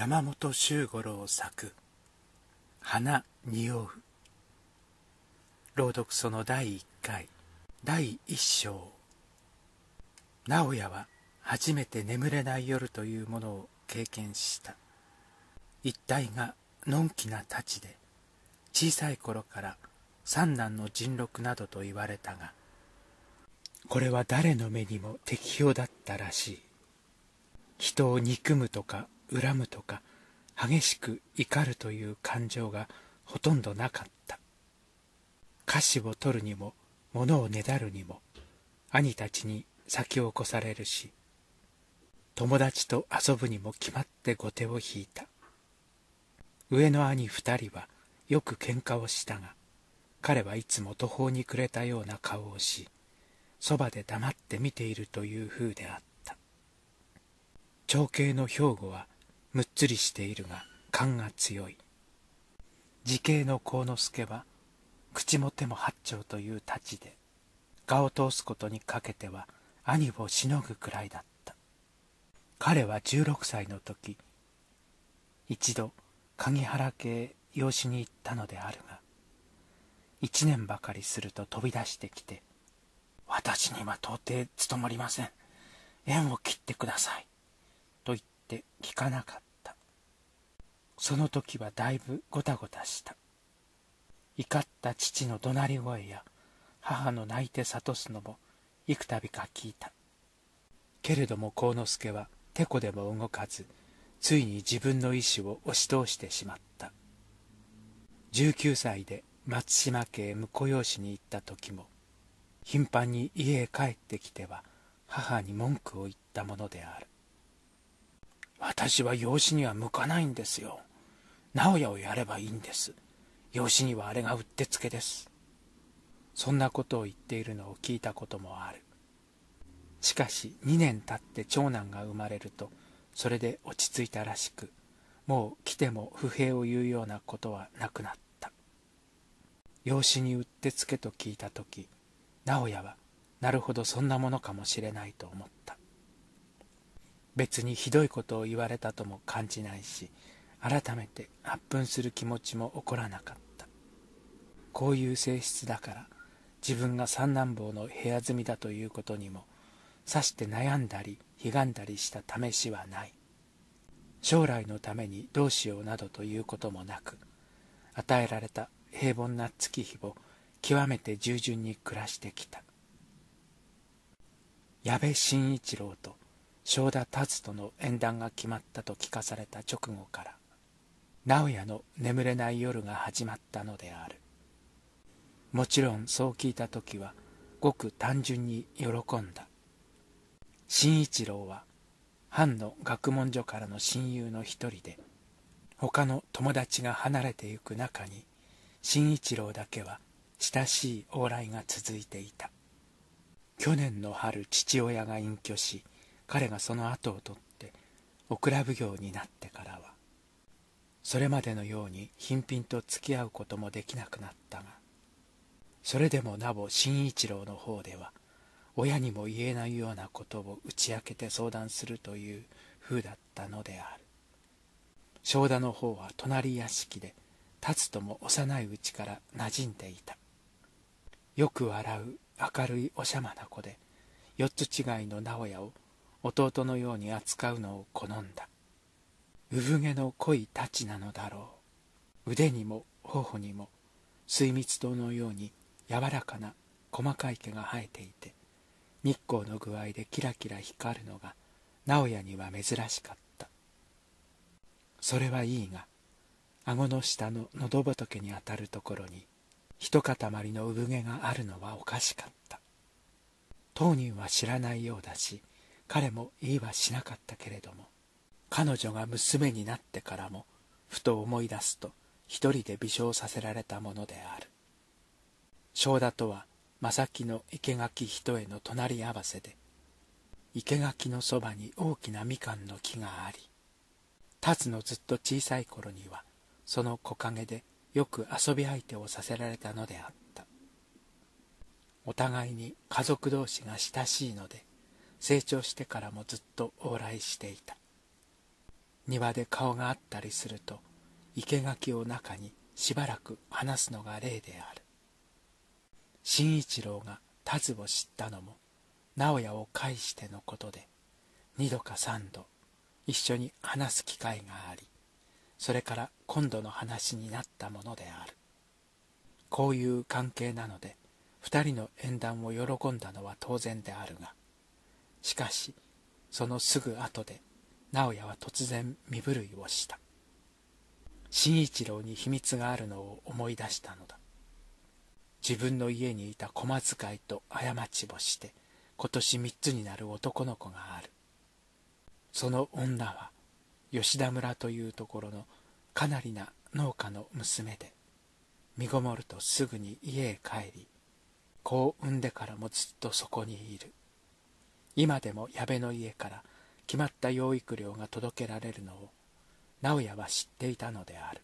山本周五郎作「花匂う」朗読その第1回第1章。直哉は初めて眠れない夜というものを経験した。一体がのんきな太刀で小さい頃から三男の人禄などと言われたがこれは誰の目にも適評だったらしい。人を憎むとか恨むとか激しく怒るという感情がほとんどなかった。菓子を取るにも物をねだるにも兄たちに先を越されるし友達と遊ぶにも決まって後手を引いた。上の兄二人はよく喧嘩をしたが彼はいつも途方に暮れたような顔をしそばで黙って見ているという風であった。長兄の兵庫はむっつりしているが勘が強い。慈兄の幸之助は口も手も八丁という太刀で我を通すことにかけては兄をしのぐくらいだった。彼は16歳の時一度鍵原家へ養子に行ったのであるが一年ばかりすると飛び出してきて「私には到底務まりません。縁を切ってください」と言って聞かなかった。その時はだいぶごたごたした。怒った父の怒鳴り声や母の泣いて諭すのも幾度か聞いた。けれども幸之助はてこでも動かずついに自分の意志を押し通してしまった。19歳で松島家へ婿養子に行った時も頻繁に家へ帰ってきては母に文句を言ったものである。私は養子には向かないんですよ。直哉をやればいいんです。養子にはあれがうってつけです。そんなことを言っているのを聞いたこともある。しかし2年経って長男が生まれるとそれで落ち着いたらしくもう来ても不平を言うようなことはなくなった。養子にうってつけと聞いた時直哉はなるほどそんなものかもしれないと思った。別にひどいことを言われたとも感じないし改めて発奮する気持ちも起こらなかった。こういう性質だから自分が三男坊の部屋住みだということにもさして悩んだりひがんだりした試しはない。将来のためにどうしようなどということもなく与えられた平凡な月日を極めて従順に暮らしてきた。矢部慎一郎と正田達との縁談が決まったと聞かされた直後から直哉の眠れない夜が始まったのである。もちろんそう聞いた時はごく単純に喜んだ。新一郎は藩の学問所からの親友の一人で他の友達が離れてゆく中に新一郎だけは親しい往来が続いていた。去年の春父親が隠居し彼がその後を取ってオクラ奉行になってからはそれまでのように頻々と付き合うこともできなくなったがそれでもなお新一郎の方では親にも言えないようなことを打ち明けて相談するという風だったのである。正田の方は隣屋敷で立つとも幼いうちから馴染んでいた。よく笑う明るいおしゃまな子で四つ違いの直哉を弟のように扱うのを好んだ。産毛の濃い太刀なのだろう。腕にも頬にも水蜜糖のように柔らかな細かい毛が生えていて日光の具合でキラキラ光るのが直哉には珍しかった。それはいいが顎の下の喉仏にあたるところに一塊の産毛があるのはおかしかった。当人は知らないようだし彼も言いはしなかったけれども彼女が娘になってからもふと思い出すと一人で微笑させられたものである。正田とは正木の生垣一重の隣り合わせで生垣のそばに大きなみかんの木があり立つのずっと小さい頃にはその木陰でよく遊び相手をさせられたのであった。お互いに家族同士が親しいので成長してからもずっと往来していた。庭で顔があったりすると生け垣を中にしばらく話すのが例である。新一郎が田津を知ったのも直哉を介してのことで二度か三度一緒に話す機会がありそれから今度の話になったものである。こういう関係なので二人の縁談を喜んだのは当然であるがしかしそのすぐ後で直哉は突然身震いをした。新一郎に秘密があるのを思い出したのだ。自分の家にいた駒遣いと過ちをして今年三つになる男の子がある。その女は吉田村というところのかなりな農家の娘で身ごもるとすぐに家へ帰り子を産んでからもずっとそこにいる。今でも矢部の家から決まった養育料が届けられるのを直哉は知っていたのである。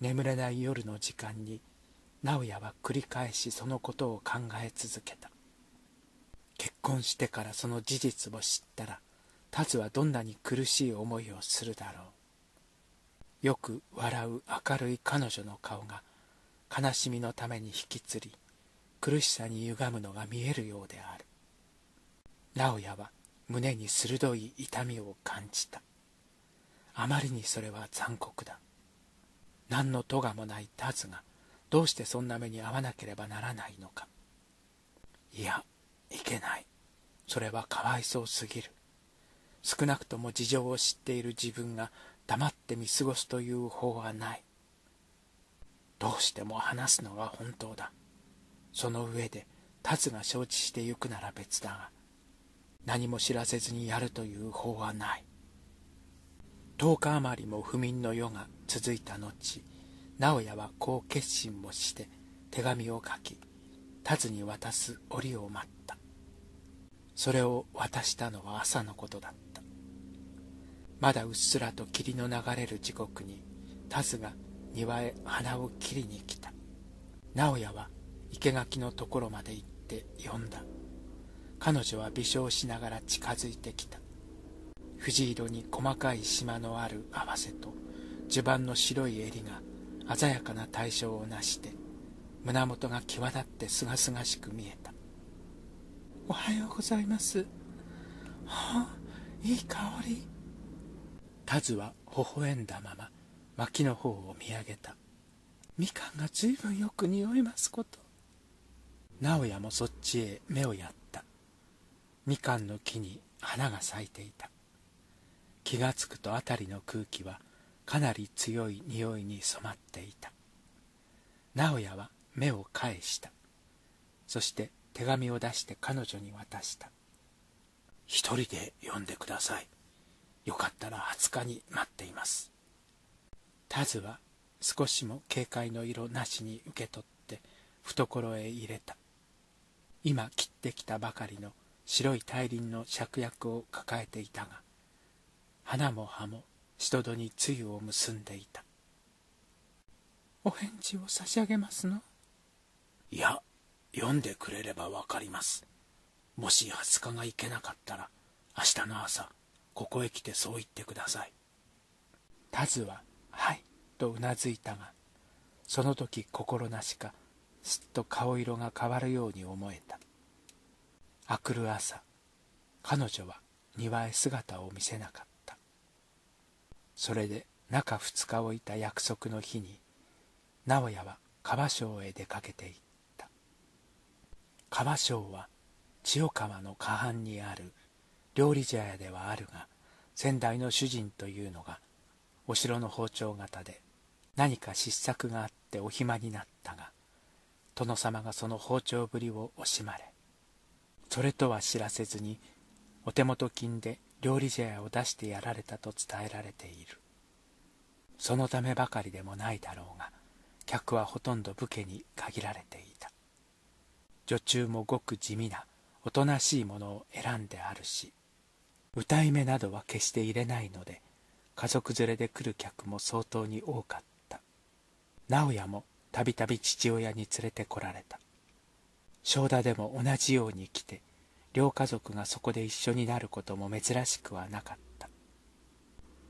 眠れない夜の時間に直哉は繰り返しそのことを考え続けた。結婚してからその事実を知ったらタズはどんなに苦しい思いをするだろう。よく笑う明るい彼女の顔が悲しみのために引きつり苦しさに歪むのが見えるようである。直哉は胸に鋭い痛みを感じた。あまりにそれは残酷だ。何の咎もないタズがどうしてそんな目に遭わなければならないのか。いやいけない。それはかわいそうすぎる。少なくとも事情を知っている自分が黙って見過ごすという方はない。どうしても話すのが本当だ。その上でタズが承知してゆくなら別だが何も知らせずにやるという方はない。10日余りも不眠の夜が続いた後直哉はこう決心をして手紙を書きタズに渡す折を待った。それを渡したのは朝のことだった。まだうっすらと霧の流れる時刻にタズが庭へ花を切りに来た。直哉は生垣のところまで行って呼んだ。彼女は微笑しながら近づいてきた。藤色に細かい島のある合わせと襦袢の白い襟が鮮やかな対象をなして胸元が際立ってすがすがしく見えた。おはようございます。はあいい香り。タズは微笑んだまま薪の方を見上げた。みかんがずいぶんよく匂いますこと。直哉もそっちへ目をやったみかんの木に花が咲いていた。気がつくと辺りの空気はかなり強い匂いに染まっていた。直哉は目を返した。そして手紙を出して彼女に渡した。一人で読んでください。よかったら20日に待っています。タズは少しも警戒の色なしに受け取って懐へ入れた。今切ってきたばかりの白い大輪の芍薬を抱えていたが花も葉も人戸に露を結んでいた。お返事を差し上げますの？いや読んでくれればわかります。もし20日が行けなかったら明日の朝ここへ来てそう言ってください。タズは「はい」とうなずいたがその時心なしかすっと顔色が変わるように思えた明くる朝彼女は庭へ姿を見せなかった。それで中2日置いた約束の日に直哉は川庄へ出かけていった。川庄は千代川の河畔にある料理茶屋ではあるが先代の主人というのがお城の包丁型で何か失策があってお暇になったが殿様がその包丁ぶりを惜しまれそれとは知らせずにお手元金で料理茶屋を出してやられたと伝えられている。そのためばかりでもないだろうが客はほとんど武家に限られていた。女中もごく地味なおとなしいものを選んであるし歌い目などは決して入れないので家族連れで来る客も相当に多かった。直哉もたびたび父親に連れてこられた。正田でも同じように来て両家族がそこで一緒になることも珍しくはなかった。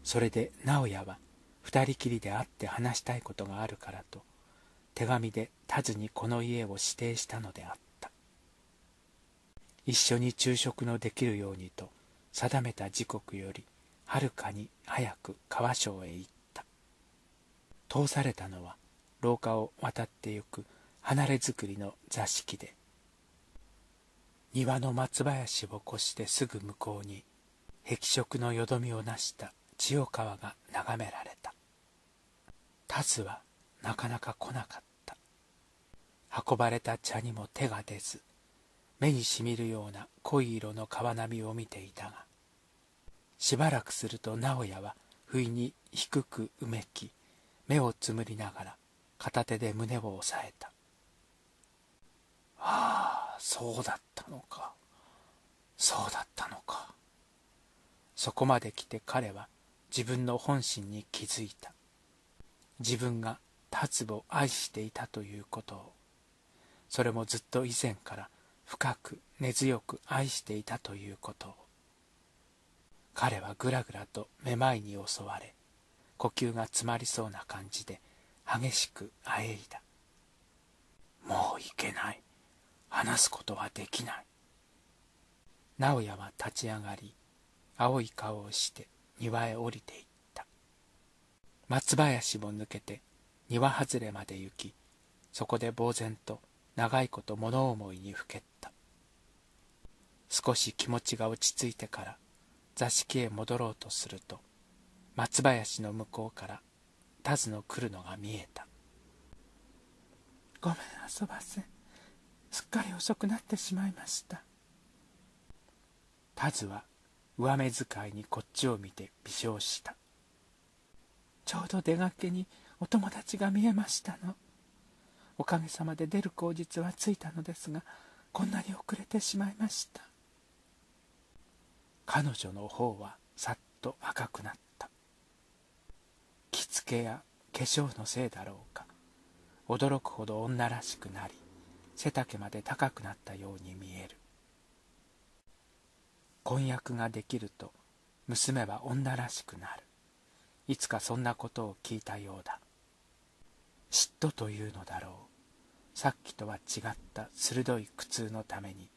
それで直哉は二人きりで会って話したいことがあるからと手紙で田津にこの家を指定したのであった。一緒に昼食のできるようにと定めた時刻よりはるかに早く川省へ行った。通されたのは廊下を渡ってゆく離れ作りの座敷で庭の松林を越してすぐ向こうに碧色のよどみをなした千代川が眺められた。田津はなかなか来なかった。運ばれた茶にも手が出ず目にしみるような濃い色の川波を見ていたがしばらくすると直哉は不意に低くうめき目をつむりながら片手で胸を押さえた。ああそうだったのか。そうだったのか。そこまで来て彼は自分の本心に気づいた。自分が達を愛していたということを。それもずっと以前から深く根強く愛していたということを。彼はぐらぐらとめまいに襲われ呼吸が詰まりそうな感じで激しくあえいだ。もういけない。話すことはできない。直哉は立ち上がり青い顔をして庭へ降りていった。松林も抜けて庭外れまで行きそこで呆然と長いこと物思いにふけった。少し気持ちが落ち着いてから座敷へ戻ろうとすると松林の向こうから田津の来るのが見えたごめん遊ばせすっかり遅くなってしまいました。田津は上目遣いにこっちを見て微笑した。ちょうど出がけにお友達が見えましたの。おかげさまで出る口実はついたのですがこんなに遅れてしまいました。彼女の方はさっと赤くなった。着付けや化粧のせいだろうか。驚くほど女らしくなり背丈まで高くなったように見える。婚約ができると娘は女らしくなる。いつかそんなことを聞いたようだ。嫉妬というのだろう。さっきとは違った鋭い苦痛のために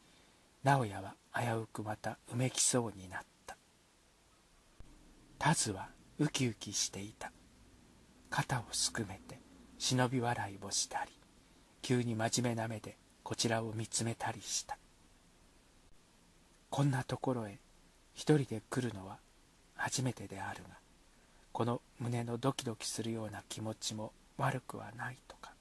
直哉は危うくまたうめきそうになった。田津はウキウキしていた。肩をすくめて忍び笑いをしたり急に真面目な目でこちらを見つめたりした。こんなところへ一人で来るのは初めてであるがこの胸のドキドキするような気持ちも悪くはないとか。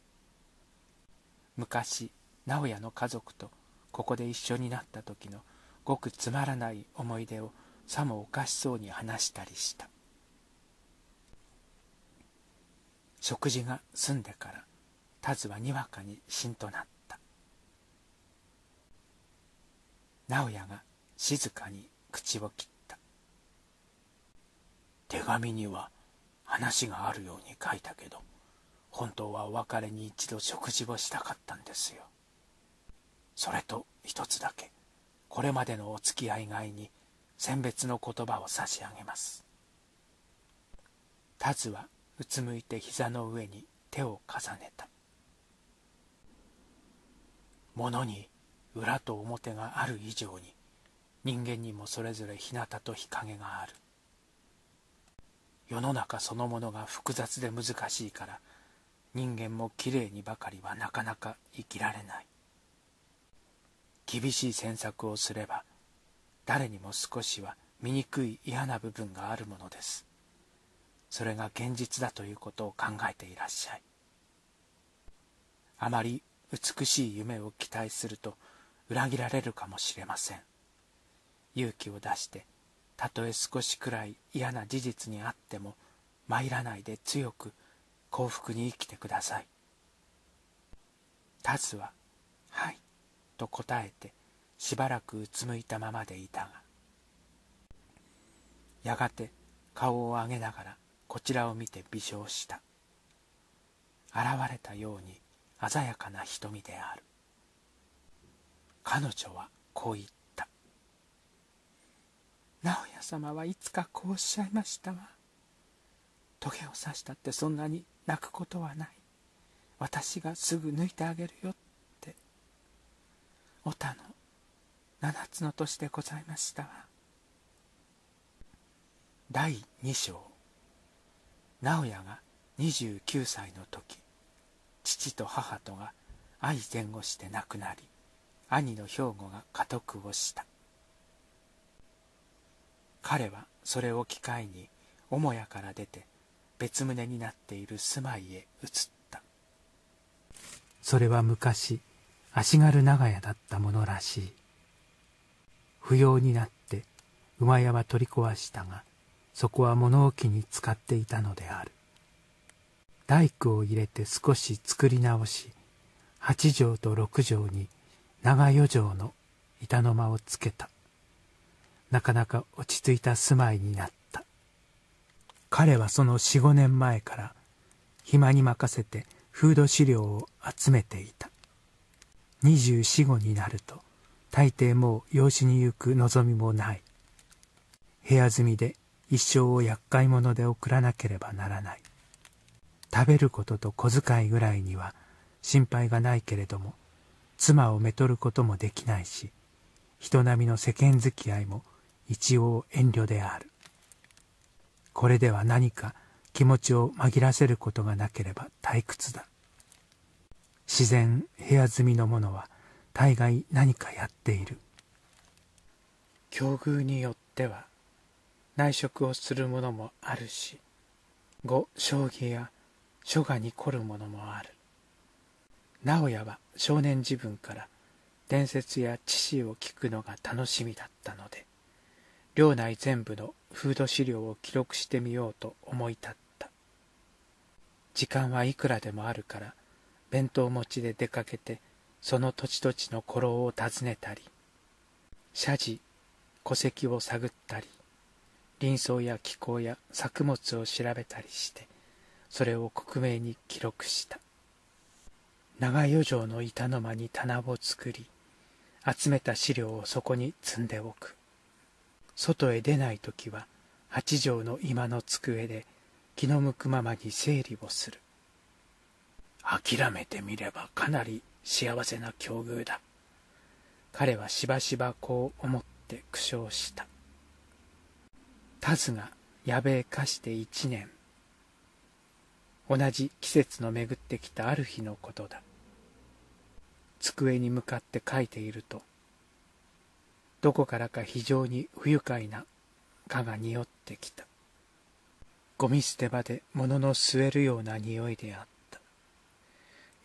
昔直哉の家族とここで一緒になった時のごくつまらない思い出をさもおかしそうに話したりした。食事が済んでから田津はにわかにしんとなった。直哉が静かに口を切った。手紙には話があるように書いたけど本当はお別れに一度食事をしたかったんですよ。それと一つだけこれまでのお付き合い外に選別の言葉を差し上げます。タズはうつむいて膝の上に手を重ねた。物に裏と表がある以上に人間にもそれぞれ日向と日陰がある。世の中そのものが複雑で難しいから人間もきれいにばかりはなかなか生きられない。厳しい詮索をすれば誰にも少しは醜い嫌な部分があるものです。それが現実だということを考えていらっしゃい。あまり美しい夢を期待すると裏切られるかもしれません。勇気を出してたとえ少しくらい嫌な事実にあっても参らないで強く幸福に生きてくださいタズは「はい」と答えてしばらくうつむいたままでいたがやがて顔を上げながらこちらを見て微笑した。現れたように鮮やかな瞳である。彼女はこう言った直哉様はいつかこうおっしゃいましたわトゲを刺したってそんなに泣くことはない。私がすぐ抜いてあげるよっておたの七つの年でございましたわ第2章。直哉が29歳の時。父と母とが愛前後して亡くなり兄の兵庫が家督をした。彼はそれを機会に母屋から出て別棟になっている住まいへ移った。それは昔足軽長屋だったものらしい。不要になって馬屋は取り壊したがそこは物置に使っていたのである。大工を入れて少し作り直し8畳と6畳に長4畳の板の間をつけた。なかなか落ち着いた住まいになった。彼はその45年前から暇に任せてフード資料を集めていた。2425になると大抵もう養子に行く望みもない。部屋住みで一生を厄介者で送らなければならない。食べることと小遣いぐらいには心配がないけれども妻をめとることもできないし人並みの世間付き合いも一応遠慮である。これでは何か気持ちを紛らせることがなければ退屈だ。自然部屋住みの者は大概何かやっている。境遇によっては内職をするものもあるし碁将棋や書画に凝るものもある。直哉は少年自分から伝説や知識を聞くのが楽しみだったので領内全部の風土資料を記録してみようと思い立った。時間はいくらでもあるから弁当持ちで出かけてその土地土地の古老を訪ねたり社寺戸籍を探ったり林草や気候や作物を調べたりしてそれを克明に記録した。長余剰の板の間に棚を作り集めた資料をそこに積んでおく。外へ出ない時は八畳の今の机で気の向くままに整理をする。諦めてみればかなり幸せな境遇だ。彼はしばしばこう思って苦笑した。田ズが矢部へ貸して一年。同じ季節の巡ってきたある日のことだ。机に向かって書いているとどこからか非常に不愉快な蚊が匂ってきた。ゴミ捨て場で物の吸えるような匂いであった。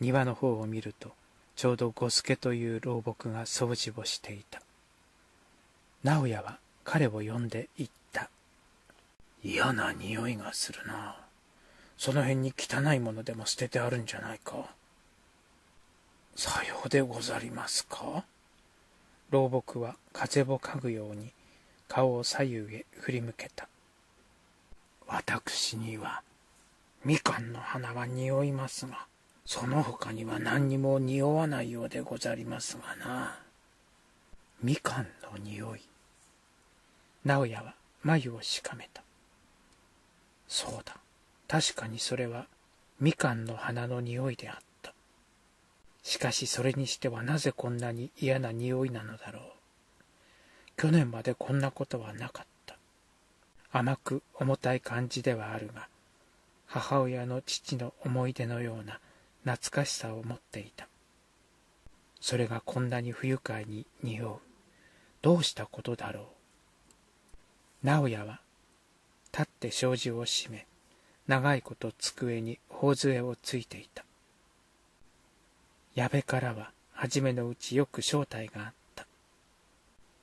庭の方を見るとちょうど五助という老木が掃除をしていた。直哉は彼を呼んで言った。嫌な匂いがするな。その辺に汚いものでも捨ててあるんじゃないか？さようでござりますか？老木は風をかぐように顔を左右へ振り向けた。私にはみかんの花は匂いますが、その他には何にも匂わないようでござりますがな。みかんの匂い。直哉は眉をしかめた。そうだ。確かにそれはみかんの花の匂いであった。しかしそれにしてはなぜこんなに嫌な匂いなのだろう。去年までこんなことはなかった。甘く重たい感じではあるが、母親の父の思い出のような懐かしさを持っていた。それがこんなに不愉快に匂う。どうしたことだろう。直哉は立って障子を閉め、長いこと机に頬杖をついていた。矢部からは初めのうちよく正体があった。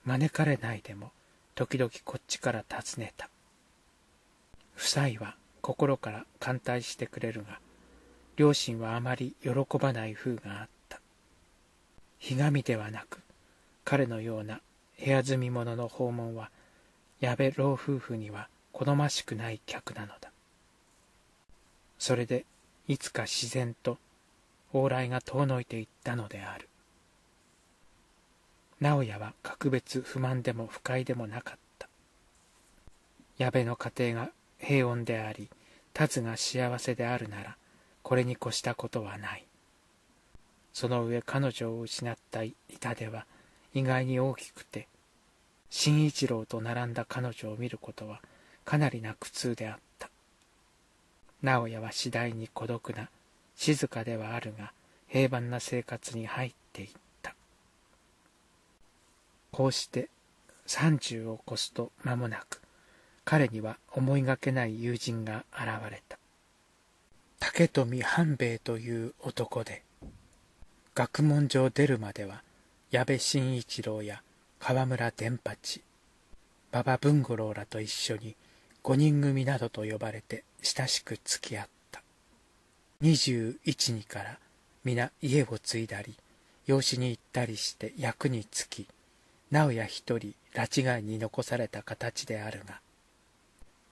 招かれないでも時々こっちから尋ねた。夫妻は心から歓待してくれるが、両親はあまり喜ばない風があった。ひがみではなく、彼のような部屋住み者の訪問は、矢部老夫婦には好ましくない客なのだ。それでいつか自然と往来が遠のいていったのである。直哉は格別不満でも不快でもなかった。矢部の家庭が平穏であり達が幸せであるならこれに越したことはない。その上彼女を失った痛手は意外に大きくて新一郎と並んだ彼女を見ることはかなりな苦痛であった。直哉は次第に孤独な静かではあるが平凡な生活に入っていった。こうして30を越すと間もなく彼には思いがけない友人が現れた。竹富半兵衛という男で学問上出るまでは矢部慎一郎や河村伝八馬場文五郎らと一緒に五人組などと呼ばれて親しく付き合った21にから皆家を継いだり養子に行ったりして役につき直哉一人拉致外に残された形であるが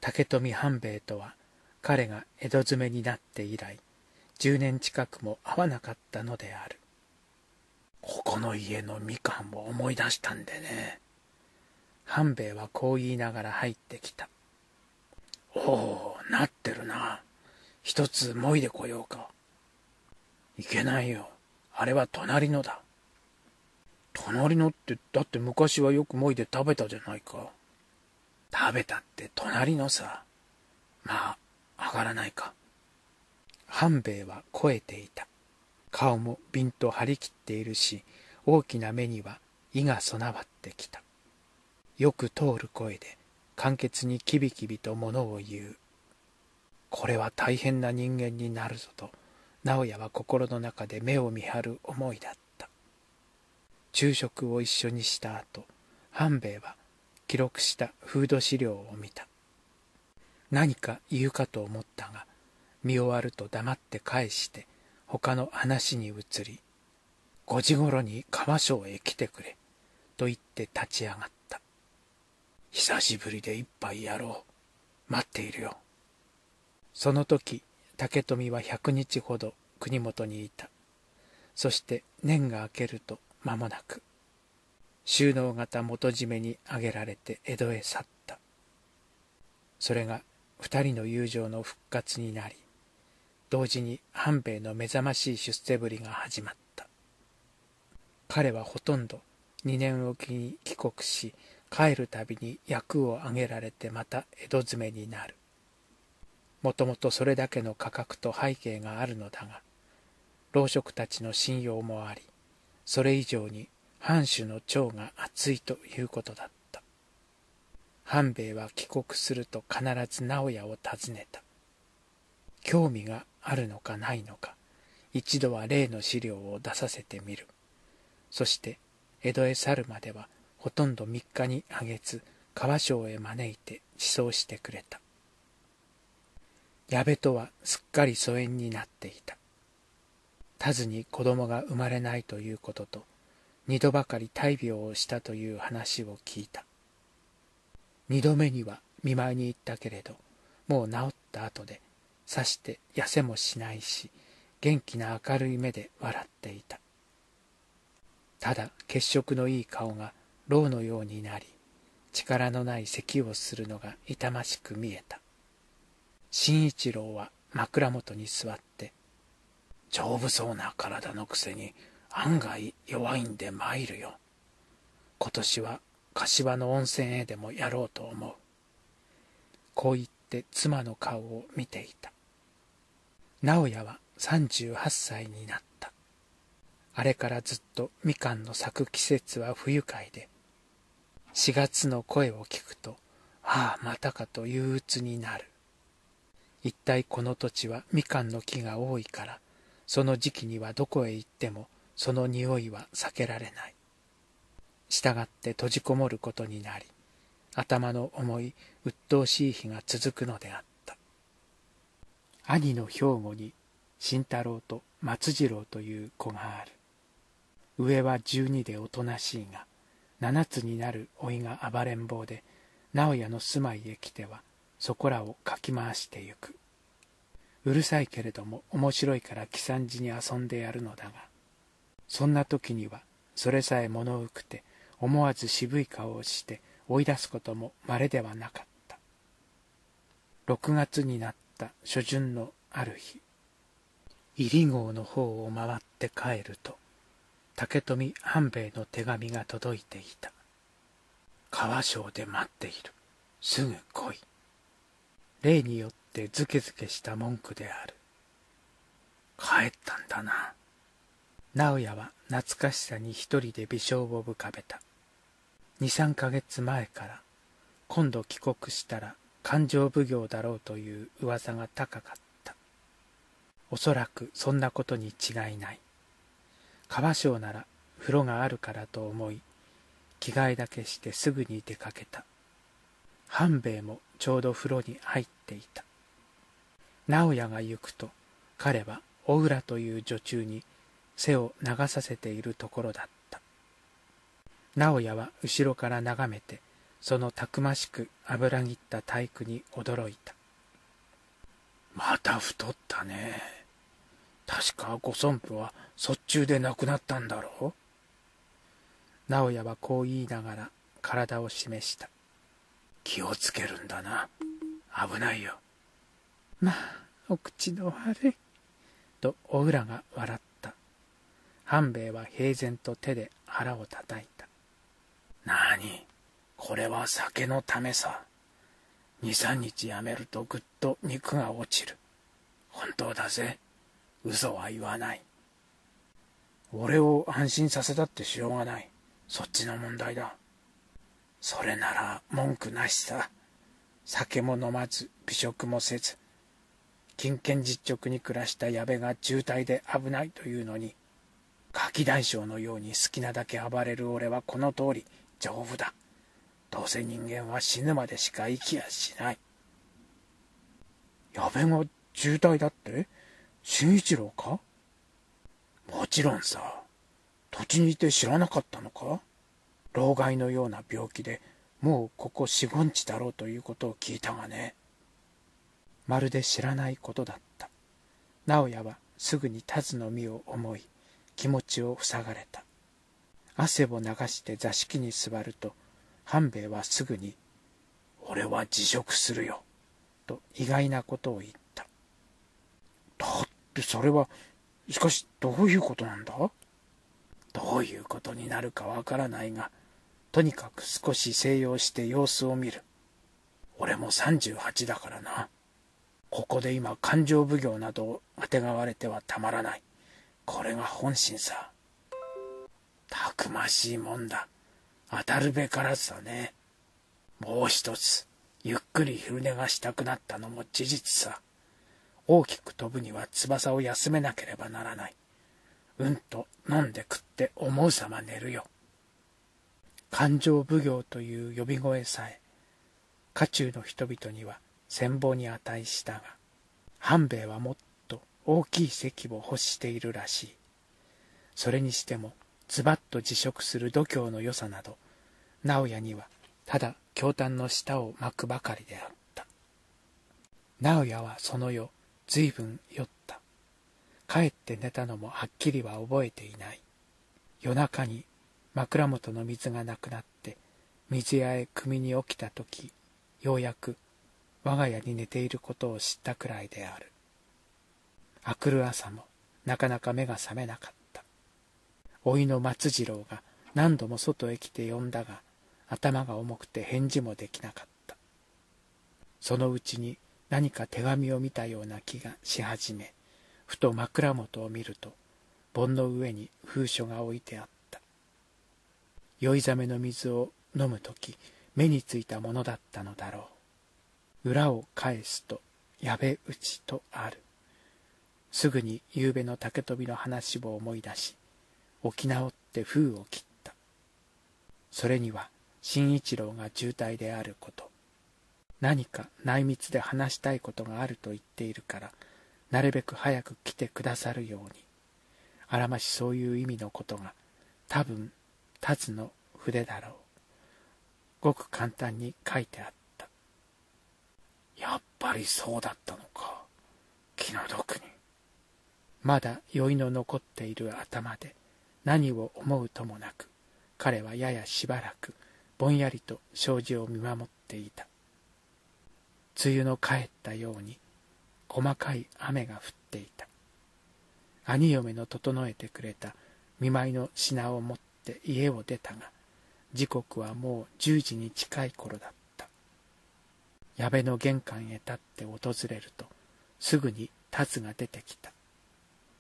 竹富半兵衛とは彼が江戸詰めになって以来10年近くも会わなかったのであるここの家のみかんを思い出したんでね。半兵衛はこう言いながら入ってきた。おお、なってるな。一つもいでこようか。いけないよ。あれは隣のだ。隣のって、だって昔はよくもいで食べたじゃないか。食べたって隣のさ。まあ、上がらないか。半兵衛は肥えていた。顔も凛と張り切っているし、大きな目には意が備わってきた。よく通る声で、簡潔にキビキビと物を言う。これは大変な人間になるぞと、直哉は心の中で目を見張る思いだった。昼食を一緒にした後、半兵衛は記録したフード資料を見た。何か言うかと思ったが、見終わると黙って返して、他の話に移り、5時ごろに川省へ来てくれ、と言って立ち上がった。久しぶりで一杯やろう。待っているよ。その時、竹富は100日ほど国元にいた。そして年が明けると間もなく、収納型元締めに挙げられて江戸へ去った。それが二人の友情の復活になり、同時に半兵衛の目覚ましい出世ぶりが始まった彼はほとんど2年おきに帰国し帰るたびに役を挙げられてまた江戸詰めになる。もともとそれだけの価格と背景があるのだが老職たちの信用もありそれ以上に藩主の長が熱いということだった。半兵衛は帰国すると必ず直哉を訪ねた。興味があるのかないのか一度は例の資料を出させてみる。そして江戸へ去るまではほとんど3日にあげず川省へ招いて自走してくれた。矢部とはすっかり疎遠になっていた。田津に子供が生まれないということと二度ばかり大病をしたという話を聞いた。二度目には見舞いに行ったけれどもう治った後でさして痩せもしないし元気な明るい目で笑っていた。ただ血色のいい顔がろうのようになり力のない咳をするのが痛ましく見えた。新一郎は枕元に座って丈夫そうな体のくせに案外弱いんで参るよ。今年は柏の温泉へでもやろうと思う。こう言って妻の顔を見ていた。直哉は38歳になった。あれからずっとみかんの咲く季節は不愉快で、4月の声を聞くと、ああ、またかと憂鬱になる。一体この土地はみかんの木が多いから、その時期にはどこへ行ってもその匂いは避けられない。したがって閉じこもることになり、頭の重い鬱陶しい日が続くのであった。兄の兵庫に慎太郎と松次郎という子がある上は12でおとなしいが7つになる老いが暴れん坊で直哉の住まいへ来てはそこらをかき回してゆく。うるさいけれども面白いから喜三寺に遊んでやるのだがそんな時にはそれさえ物浮くて思わず渋い顔をして追い出すことも稀ではなかった。6月になってった初旬のある日入郷の方を回って帰ると竹富半兵衛の手紙が届いていた。川省で待っている。すぐ来い。例によってズケズケした文句である。帰ったんだな。直哉は懐かしさに一人で微笑を浮かべた。23ヶ月前から今度帰国したら勘定奉行だろうという噂が高かった。おそらくそんなことに違いない。川省なら風呂があるからと思い着替えだけしてすぐに出かけた。半兵衛もちょうど風呂に入っていた。直哉が行くと彼は小浦という女中に背を流させているところだった。直哉は後ろから眺めてそのたくましく油ぎった体育に驚いた。また太ったね。確かご尊父は卒中で亡くなったんだろう？直哉はこう言いながら体を示した。気をつけるんだな。危ないよ。まあお口の悪い。とお浦が笑った。半兵衛は平然と手で腹をたたいた。何？これは酒のためさ。23日やめるとぐっと肉が落ちる。本当だぜ嘘は言わない。俺を安心させたってしようがない。そっちの問題だ。それなら文句なしさ。酒も飲まず美食もせず金券実直に暮らした矢部が渋滞で危ないというのにガキ大将のように好きなだけ暴れる俺はこの通り丈夫だ。どうせ人間は死ぬまでしか生きやしない。矢部が渋滞だって？新一郎か？もちろんさ。土地にいて知らなかったのか？老害のような病気でもうここ四五日だろうということを聞いたがね。まるで知らないことだった。直哉はすぐに田津の身を思い気持ちを塞がれた。汗を流して座敷に座ると半兵衛はすぐに「俺は辞職するよ」と意外なことを言った。だってそれはしかしどういうことなんだ？どういうことになるかわからないがとにかく少し静養して様子を見る。俺も38だからな。ここで今勘定奉行などをあてがわれてはたまらない。これが本心さ。たくましいもんだ。当たるべからずだね。もう一つゆっくり昼寝がしたくなったのも事実さ。大きく飛ぶには翼を休めなければならない。うんと飲んで食って思うさま寝るよ。勘定奉行という呼び声さえ家中の人々には戦望に値したが半兵衛はもっと大きい席を欲しているらしい。それにしてもズバッと辞職する度胸の良さなど直哉にはただ驚嘆の舌を巻くばかりであった。直哉はその夜随分酔った帰って寝たのもはっきりは覚えていない夜中に枕元の水がなくなって水屋へ汲みに起きた時ようやく我が家に寝ていることを知ったくらいである。あくる朝もなかなか目が覚めなかった。老いの松次郎が何度も外へ来て呼んだが、頭が重くて返事もできなかった。そのうちに何か手紙を見たような気がし始め、ふと枕元を見ると、盆の上に封書が置いてあった。酔いざめの水を飲むとき、目についたものだったのだろう。裏を返すと矢部打ちとある。すぐに夕べの竹飛びの話を思い出し、起き直って封を切った。それには新一郎が渋滞であること、何か内密で話したいことがあると言っているから、なるべく早く来てくださるように。あらましそういう意味のことが、多分、立つの筆だろう。ごく簡単に書いてあった。やっぱりそうだったのか。気の毒に。まだ酔いの残っている頭で何を思うともなく、彼はややしばらくぼんやりと障子を見守っていた。梅雨の帰ったように細かい雨が降っていた。兄嫁の整えてくれた見舞いの品を持って家を出たが時刻はもう10時に近い頃だった。矢部の玄関へ立って訪れるとすぐに達が出てきた。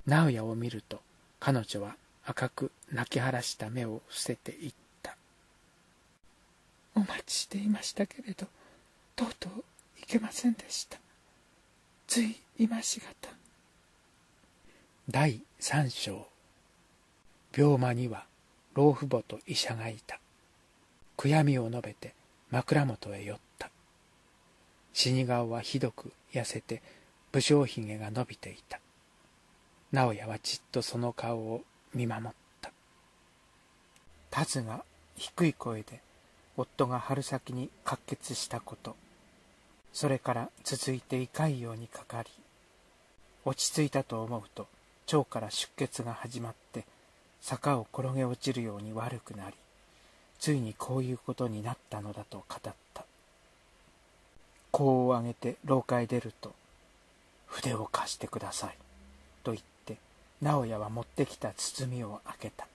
直哉を見ると彼女は赤く泣き晴らした目を伏せていった。お待ちしていましたけれどとうとうけませんでした。つい今しがた。第三章。病魔には老父母と医者がいた。悔やみを述べて枕元へ寄った。死に顔はひどく痩せて武将ひげが伸びていた。直哉はじっとその顔を見守った。達が低い声で夫が春先に滑血したこと。それから続いて胃潰瘍にかかり落ち着いたと思うと腸から出血が始まって坂を転げ落ちるように悪くなりついにこういうことになったのだと語った。香を上げて廊下へ出ると「筆を貸してください」と言って直哉は持ってきた包みを開けた。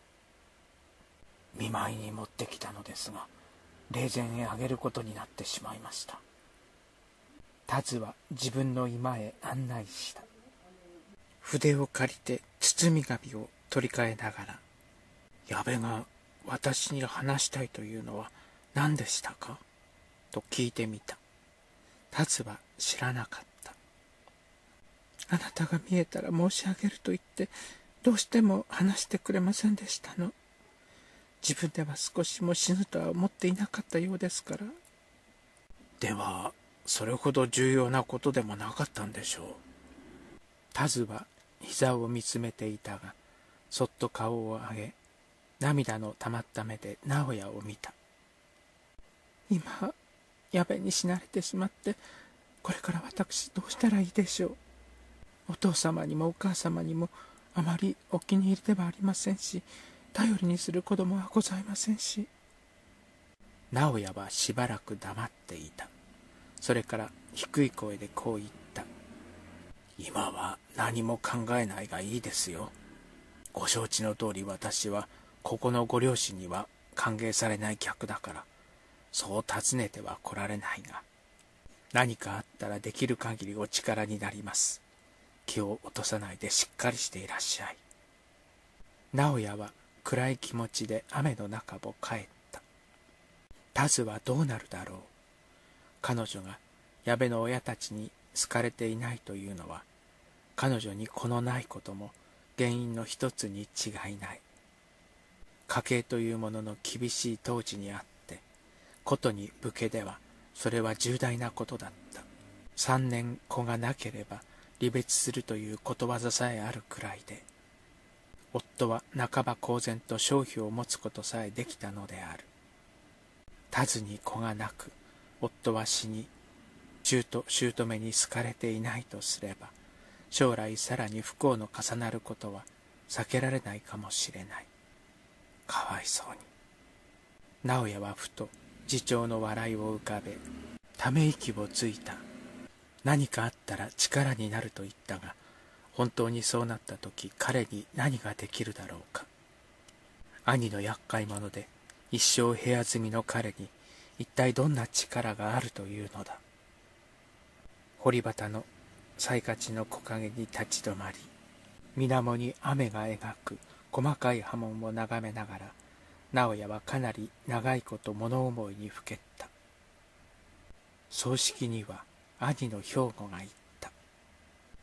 見舞いに持ってきたのですが霊前へあげることになってしまいました。達は自分の居間へ案内した。筆を借りて包み紙を取り替えながら矢部が私に話したいというのは何でしたか？と聞いてみた。達は知らなかったあなたが見えたら申し上げると言ってどうしても話してくれませんでしたの自分では少しも死ぬとは思っていなかったようですからではそれほど重要なことでもなかったんでしょう。タズは膝を見つめていたがそっと顔を上げ涙のたまった目で直哉を見た。今矢部に死なれてしまってこれから私どうしたらいいでしょう。お父様にもお母様にもあまりお気に入りではありませんし頼りにする子供はございませんし。直哉はしばらく黙っていた。それから低い声でこう言った。今は何も考えないがいいですよ。ご承知の通り私はここのご両親には歓迎されない客だから。そう尋ねては来られないが。何かあったらできる限りお力になります。気を落とさないでしっかりしていらっしゃい。直哉は暗い気持ちで雨の中を帰った。タズはどうなるだろう。彼女が矢部の親たちに好かれていないというのは彼女に子のないことも原因の一つに違いない。家計というものの厳しい当時にあってことに武家ではそれは重大なことだった。3年子がなければ離別するということわざさえあるくらいで夫は半ば公然と商標を持つことさえできたのである。たずに子がなく夫は死に中と姑に好かれていないとすれば将来さらに不幸の重なることは避けられないかもしれない。かわいそうに。直哉はふと次長の笑いを浮かべため息をついた。何かあったら力になると言ったが本当にそうなった時彼に何ができるだろうか。兄の厄介者で一生部屋住みの彼に一体どんな力があるというのだ。堀端の幸勝の木陰に立ち止まり水面に雨が描く細かい波紋を眺めながら直哉はかなり長いこと物思いにふけった。葬式には兄の兵庫が行った。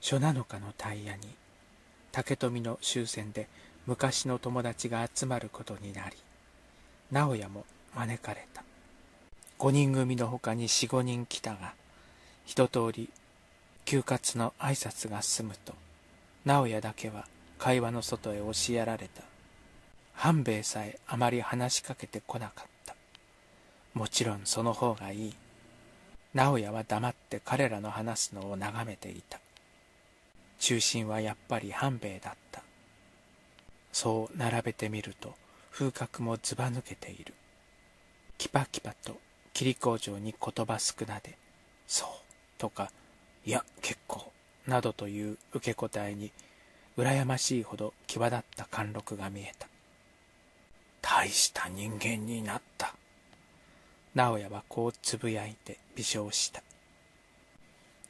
初七日のタイヤに竹富の終戦で昔の友達が集まることになり直哉も招かれた。5人組の他に45人来たが一通り休活の挨拶が済むと直哉だけは会話の外へ押しやられた。半兵衛さえあまり話しかけてこなかった。もちろんその方がいい。直哉は黙って彼らの話すのを眺めていた。中心はやっぱり半兵衛だった。そう並べてみると風格もずば抜けている。キパキパと霧工場に言葉少なで「そう」とか「いや結構」などという受け答えに羨ましいほど際立った貫禄が見えた。大した人間になった。直哉はこうつぶやいて微笑した。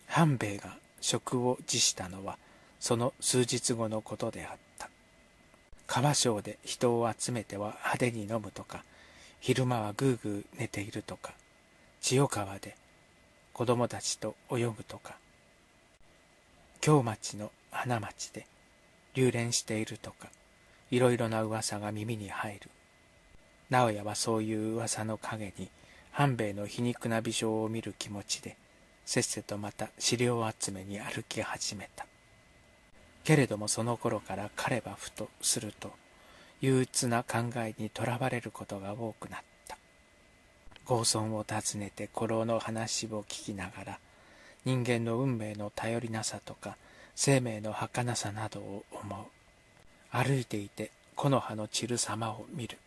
半兵衛が職を辞したのはその数日後のことであった。川庄で人を集めては派手に飲むとか昼間はぐうぐう寝ているとか千代川で子供たちと泳ぐとか京町の花町で流連しているとかいろいろな噂が耳に入る。直哉はそういう噂の陰に半兵衛の皮肉な微笑を見る気持ちでせっせとまた資料集めに歩き始めた。けれどもその頃から彼はふとすると憂鬱な考えにとらわれることが多くなった。郷村を訪ねて古老の話を聞きながら人間の運命の頼りなさとか生命の儚さなどを思う。歩いていて木の葉の散る様を見る。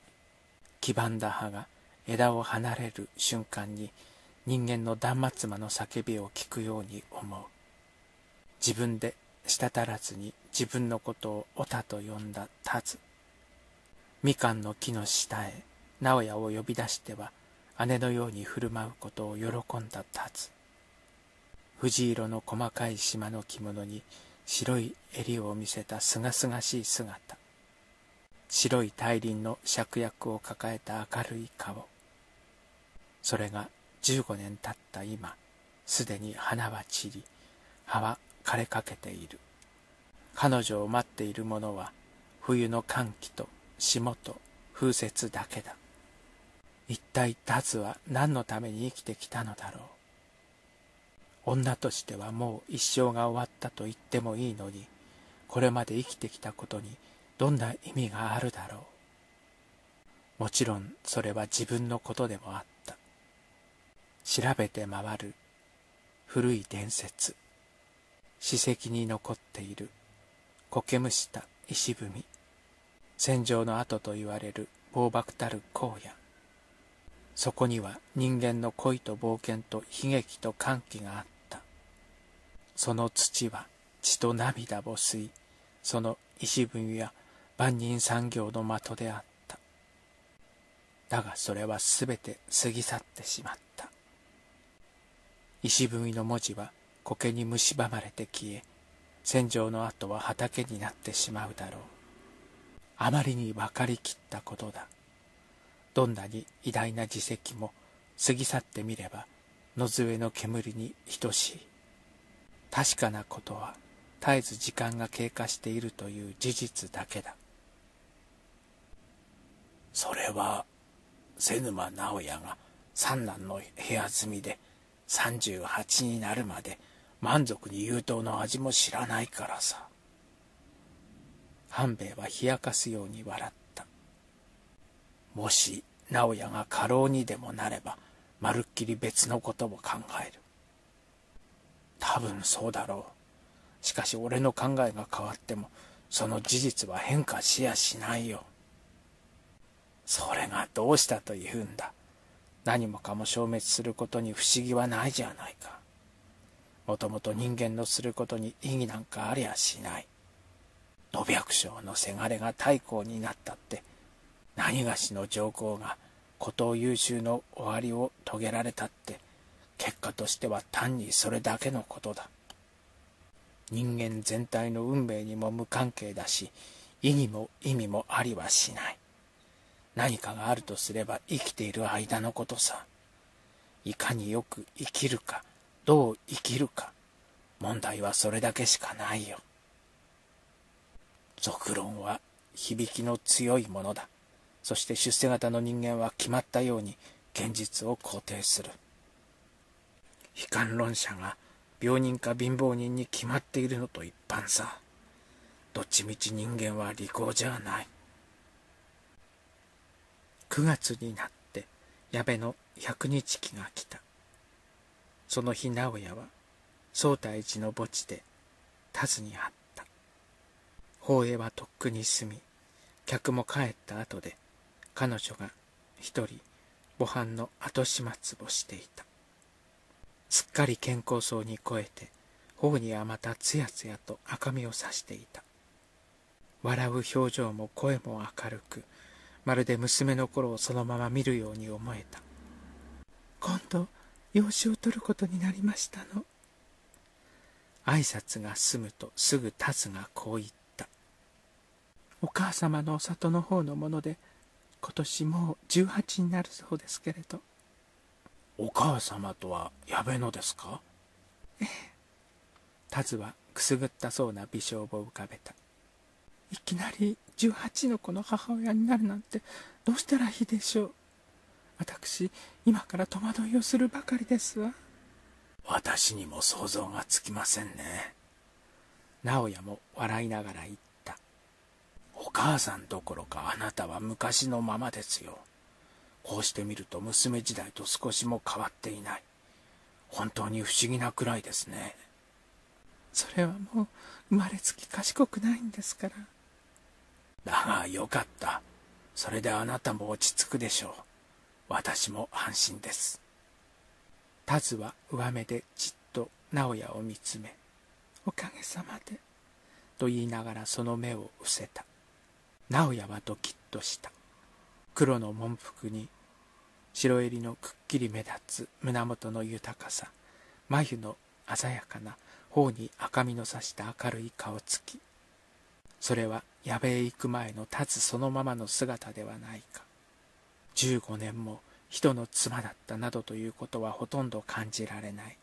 黄ばんだ葉が枝を離れる瞬間に人間の断末魔の叫びを聞くように思う。自分で滴らずに自分のことをオタと呼んだタズみかんの木の下へ直哉を呼び出しては姉のように振る舞うことを喜んだタズ藤色の細かい島の着物に白い襟を見せたすがすがしい姿。白い大輪の芍薬を抱えた明るい顔。それが15年経った今すでに花は散り葉は枯れかけている。彼女を待っているものは冬の寒気と霜と風雪だけだ。一体ダズは何のために生きてきたのだろう。女としてはもう一生が終わったと言ってもいいのにこれまで生きてきたことにどんな意味があるだろう。もちろんそれは自分のことでもあった。調べて回る。古い伝説。史跡に残っている。苔むした石踏み。戦場の跡と言われる暴漠たる荒野。そこには人間の恋と冒険と悲劇と歓喜があった。その土は血と涙を吸いその石踏みは万人産業の的であった。だがそれはすべて過ぎ去ってしまった。石踏みの文字は苔に蝕まれて消え戦場の後は畑になってしまうだろう。あまりに分かりきったことだ。どんなに偉大な自責も過ぎ去ってみれば野杖の煙に等しい。確かなことは絶えず時間が経過しているという事実だけだ。それは瀬沼直哉が三男の部屋住みで38になるまで満足に優等の味も知らないからさ。半兵衛は冷やかすように笑った。もし直哉が過労にでもなればまるっきり別のことを考える。多分そうだろう。しかし俺の考えが変わってもその事実は変化しやしないよ。それがどうしたと言うんだ。何もかも消滅することに不思議はないじゃないか。もともと人間のすることに意義なんかありゃしない。土百姓のせがれが太閤になったって何がしの上皇が孤島優秀の終わりを遂げられたって結果としては単にそれだけのことだ。人間全体の運命にも無関係だし意義も意味もありはしない。何かがあるとすれば生きている間のことさ。いかによく生きるかどう生きるか。問題はそれだけしかないよ。俗論は響きの強いものだ。そして出世型の人間は決まったように現実を肯定する。悲観論者が病人か貧乏人に決まっているのと一般さ。どっちみち人間は利口じゃない。9月になって矢部の百日期が来た。その日直哉は宗太寺の墓地で田津に会った。法営はとっくに済み客も帰った後で彼女が一人墓飯の後始末をしていた。すっかり健康そうに肥えて頬にはまたつやつやと赤みをさしていた。笑う表情も声も明るくまるで娘の頃をそのまま見るように思えた今度養子を取ることになりましたの？挨拶が済むとすぐ達がこう言った。お母様のお里の方のもので今年もう18になるそうですけれど。お母様とは矢部のですか？ええ。達はくすぐったそうな微笑を浮かべた。いきなり18の子の母親になるなんてどうしたらいいでしょう。私今から戸惑いをするばかりですわ。私にも想像がつきませんね。直哉も笑いながら言お母さんどころかあなたは昔のままですよ。こうしてみると娘時代と少しも変わっていない。本当に不思議なくらいですね。それはもう生まれつき賢くないんですから。だがよかった。それであなたも落ち着くでしょう。私も安心です。タズは上目でじっと直哉を見つめ「おかげさまで」と言いながらその目を伏せた。直哉はドキッとした。黒の紋服に白襟のくっきり目立つ胸元の豊かさ眉の鮮やかな頬に赤みのさした明るい顔つき。それは矢部へ行く前の立つそのままの姿ではないか。15年も人の妻だったなどということはほとんど感じられない。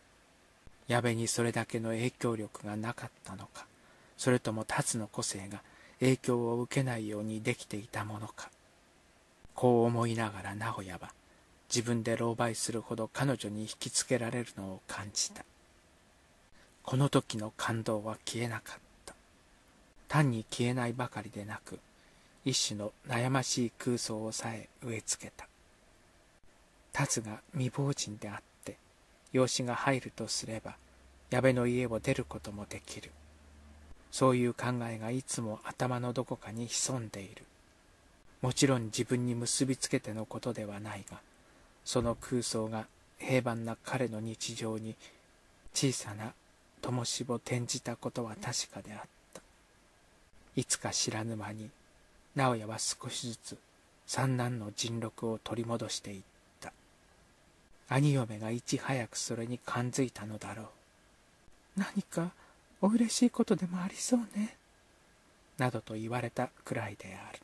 矢部にそれだけの影響力がなかったのか。それとも立つの個性が影響を受けないようにできていたものか。こう思いながら名古屋は自分で狼狽するほど彼女に引きつけられるのを感じた。この時の感動は消えなかった。単に消えないばかりでなく一種の悩ましい空想をさえ植え付けた。達が未亡人であって養子が入るとすれば矢部の家を出ることもできる。そういう考えがいつも頭のどこかに潜んでいる。もちろん自分に結びつけてのことではないがその空想が平凡な彼の日常に小さな灯火を転じたことは確かであった。いつか知らぬ間に直哉は少しずつ三男の尽力を取り戻していった。兄嫁がいち早くそれに感づいたのだろう。何かお嬉しいことでもありそうね。などと言われたくらいである。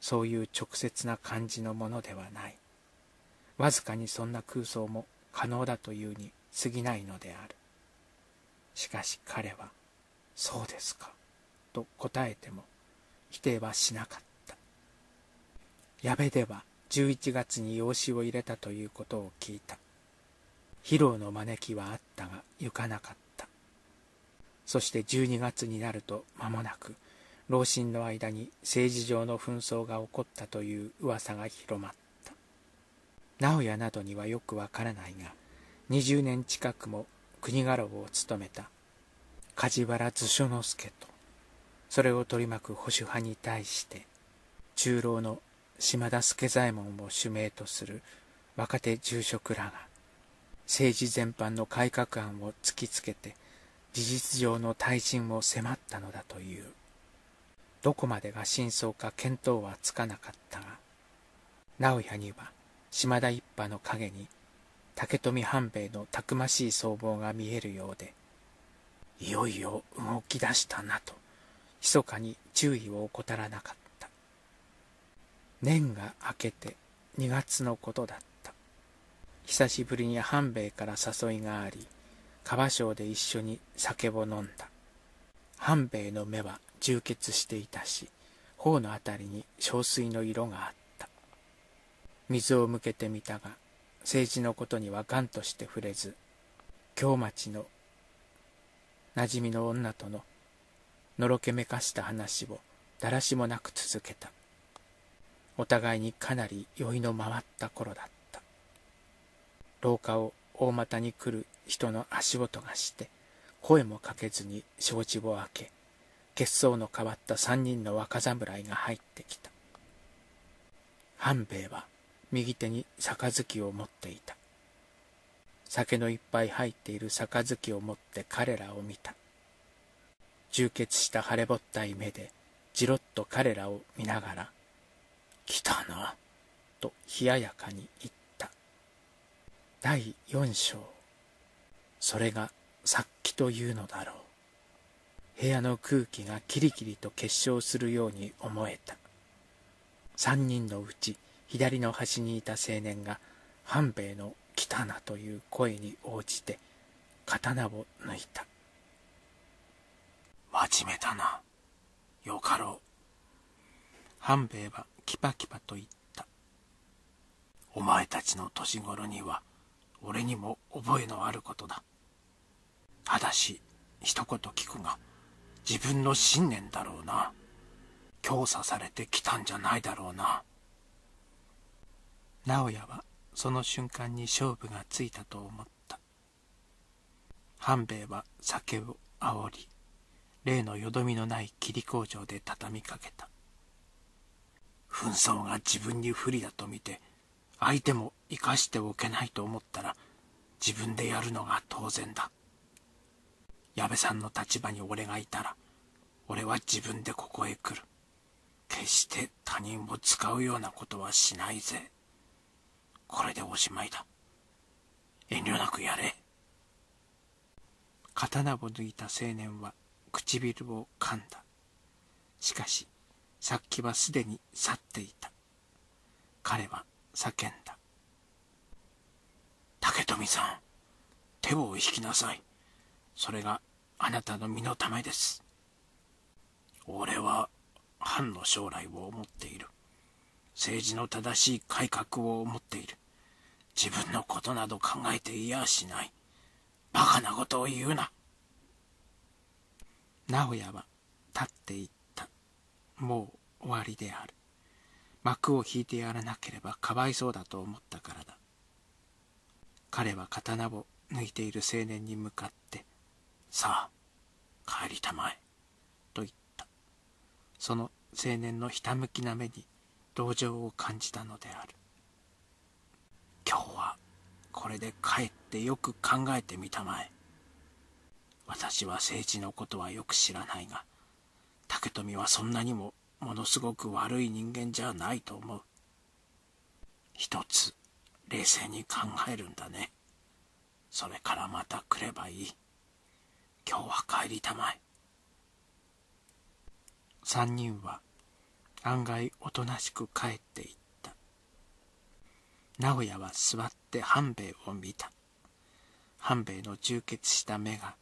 そういう直接な感じのものではない。わずかにそんな空想も可能だというに過ぎないのである。しかし彼は「そうですか」と答えても否定はしなかった。矢部では11月に養子を入れたということを聞いた。披露の招きはあったが行かなかった。そして12月になると間もなく老臣の間に政治上の紛争が起こったという噂が広まった。直哉などにはよくわからないが20年近くも国家老を務めた梶原図書之助とそれを取り巻く保守派に対して中老の島田助左衛門を主命とする若手住職らが政治全般の改革案を突きつけて事実上の退陣を迫ったのだという。どこまでが真相か見当はつかなかったが直哉には島田一派の陰に竹富半兵衛のたくましい僧帽が見えるようでいよいよ動き出したなと密かに注意を怠らなかった。年が明けて2月のことだった。久しぶりに半兵衛から誘いがあり川庄で一緒に酒を飲んだ。半兵衛の目は充血していたし頬のあたりに憔悴の色があった。水を向けてみたが政治のことには頑として触れず京町の馴染みの女とののろけめかした話をだらしもなく続けた。お互いにかなり酔いの回った頃だった。廊下を大股に来る人の足音がして声もかけずに承知を開け血相の変わった三人の若侍が入ってきた。半兵衛は右手に杯を持っていた。酒のいっぱい入っている杯を持って彼らを見た。充血した腫れぼったい目でじろっと彼らを見ながら「来たな」と冷ややかに言った。第四章。それが殺気というのだろう。部屋の空気がキリキリと結晶するように思えた。三人のうち左の端にいた青年が半兵衛の「来たな」という声に応じて刀を抜いた。真面目だな。よかろう。半兵衛はキパキパと言った。お前たちの年頃には俺にも覚えのあることだ。ただし一言聞くが自分の信念だろうな。強さされてきたんじゃないだろうな。直哉はその瞬間に勝負がついたと思った。半兵衛は酒をあおり例のよどみのない霧工場で畳みかけた。紛争が自分に不利だと見て相手も生かしておけないと思ったら自分でやるのが当然だ。矢部さんの立場に俺がいたら俺は自分でここへ来る。決して他人を使うようなことはしないぜ。これでおしまいだ。遠慮なくやれ。刀を抜いた青年は唇を噛んだ。しかしさっきはすでに去っていた。彼は叫んだ竹富さん手を引きなさい。それがあなたの身のためです。俺は藩の将来を思っている。政治の正しい改革を思っている。自分のことなど考えていやしない。バカなことを言うな直哉は立っていった。もう終わりである。幕を引いてやらなければかわいそうだと思ったからだ。彼は刀を抜いている青年に向かって「さあ帰りたまえ」と言った。その青年のひたむきな目に同情を感じたのである。今日はこれで帰ってよく考えてみたまえ。私は政治のことはよく知らないが竹富はそんなにもものすごく悪い人間じゃないと思う。一つ冷静に考えるんだね。それからまた来ればいい。今日は帰りたまえ。三人は案外おとなしく帰っていった。直哉は座って半兵衛を見た。半兵衛の充血した目が